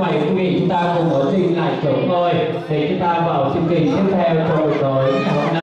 Mời quý vị, chúng ta cùng ở trình lại chỗ ngồi để chúng ta vào chương trình tiếp theo.